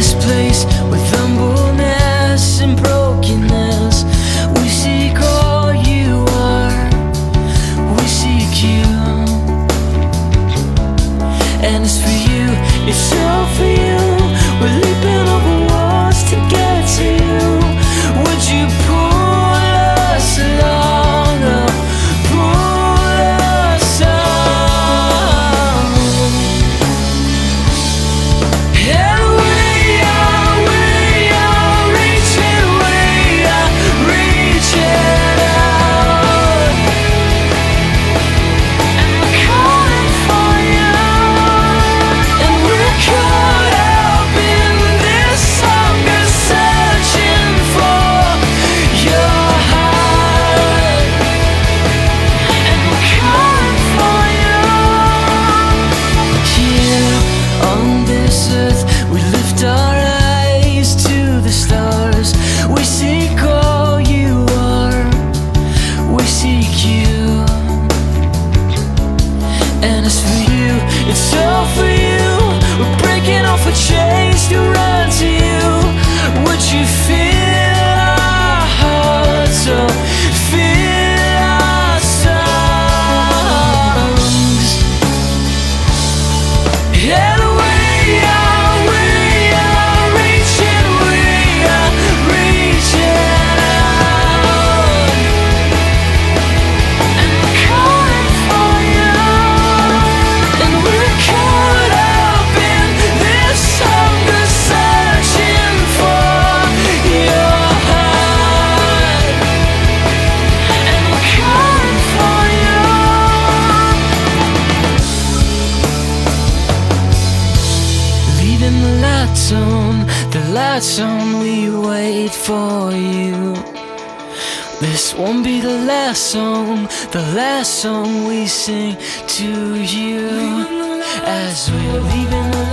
this place with humbleness and brokenness. We seek all you are, we seek you. And it's for you, it's all for you. It's all for you. We're breaking off a chains leaving the lights on, the lights on, we wait for you. This won't be the last song, the last song we sing to you as we're leaving